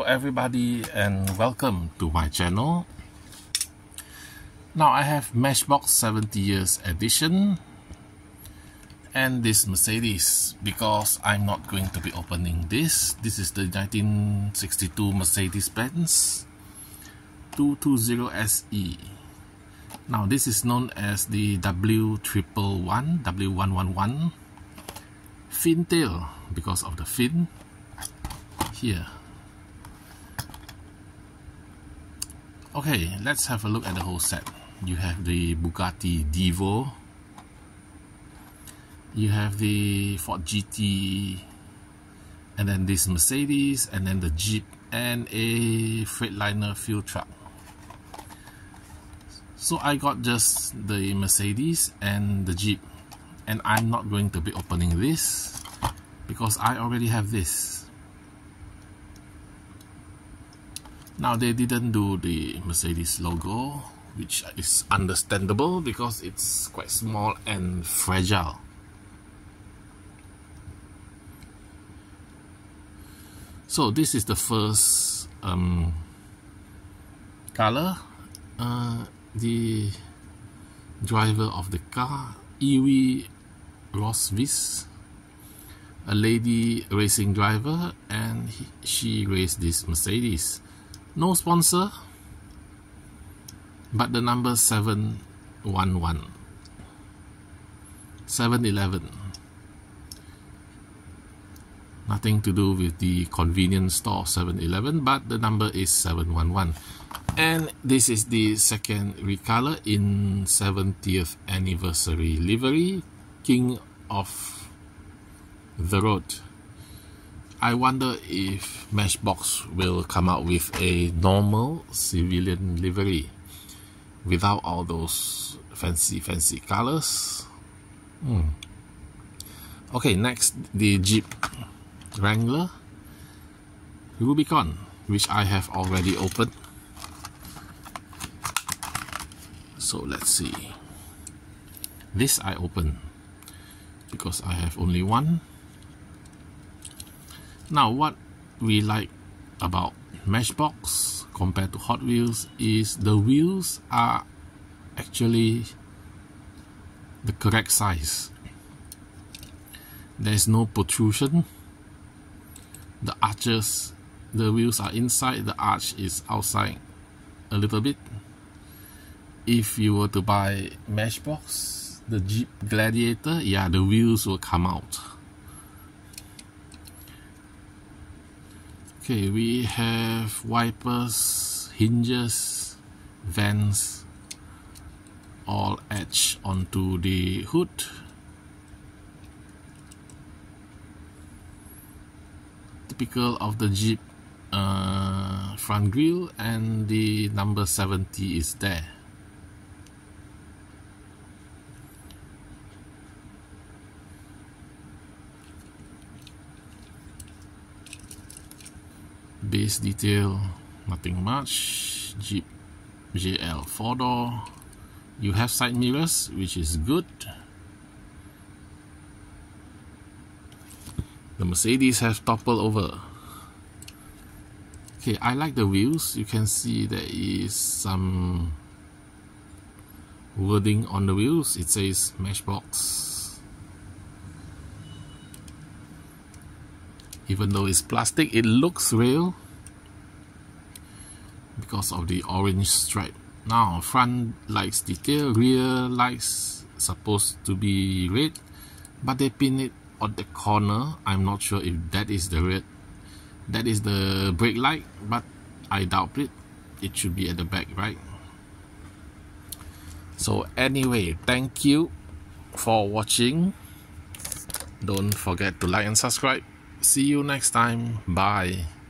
Hello everybody and welcome to my channel. Now I have Matchbox 70 years edition and this Mercedes because I'm not going to be opening this. This is the 1962 Mercedes-Benz 220 SE. Now this is known as the W111, W111 fin tail because of the fin here. Okay, let's have a look at the whole set. You have the Bugatti Divo. You have the Ford GT. And then this Mercedes. And then the Jeep. And a Freightliner fuel truck. So I got just the Mercedes and the Jeep. And I'm not going to be opening this. Because I already have this. Now they didn't do the Mercedes logo, which is understandable because it's quite small and fragile. So this is the first um, color. Uh, the driver of the car, Ewy Rosqvist, a lady racing driver, and he, she raced this Mercedes. No sponsor, but the number 711. 711. Nothing to do with the convenience store 711, but the number is 711. And this is the second recolor in 70th anniversary livery, King of the Road. I wonder if Matchbox will come out with a normal civilian livery without all those fancy fancy colors. Hmm. Okay, next the Jeep Wrangler Rubicon, which I have already opened. So let's see. This I open because I have only one now what we like about Matchbox compared to Hot Wheels is the wheels are actually the correct size. There is no protrusion. The arches, the wheels are inside, the arch is outside a little bit. If you were to buy Matchbox, the Jeep Gladiator, yeah, the wheels will come out. Okay, we have wipers, hinges, vents, all etched onto the hood. Typical of the Jeep uh, front grille and the number 70 is there. Base detail nothing much. Jeep JL 4 door you have side mirrors which is good. The Mercedes have toppled over. Okay I like the wheels. You can see there is some wording on the wheels. It says Matchbox. Even though it's plastic it looks real because of the orange stripe. Now front lights detail rear lights supposed to be red but they pin it on the corner. I'm not sure if that is the red that is the brake light but I doubt it. It should be at the back right? So anyway thank you for watching. Don't forget to like and subscribe. See you next time. Bye